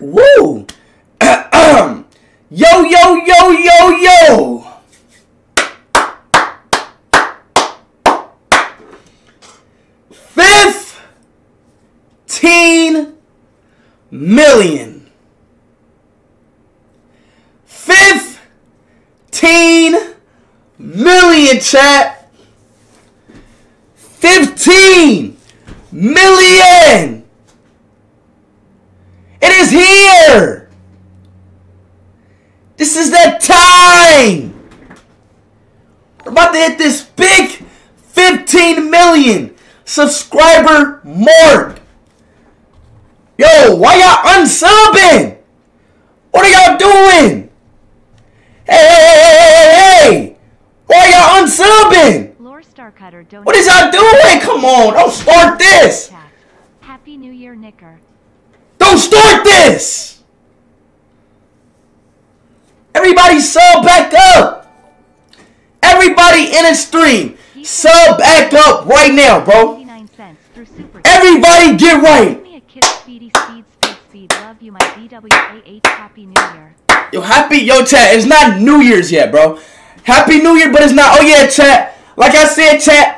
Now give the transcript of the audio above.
Woo! yo, yo, yo, yo, yo! Fifteen million. Fifteen million, chat. Fifteen million. It is here. This is that time. We're about to hit this big 15 million subscriber mark. Yo, why y'all unsubbing? What are y'all doing? What is y'all doing? Come on, don't start this. Happy New Year, Nicker. Don't start this! Everybody sub back up! Everybody in a stream, sub back up right now, bro. 89 cents through Super. Everybody get right. Yo, happy, yo, chat, it's not New Year's yet, bro. Happy New Year, but it's not, oh yeah, chat. Like I said, chat,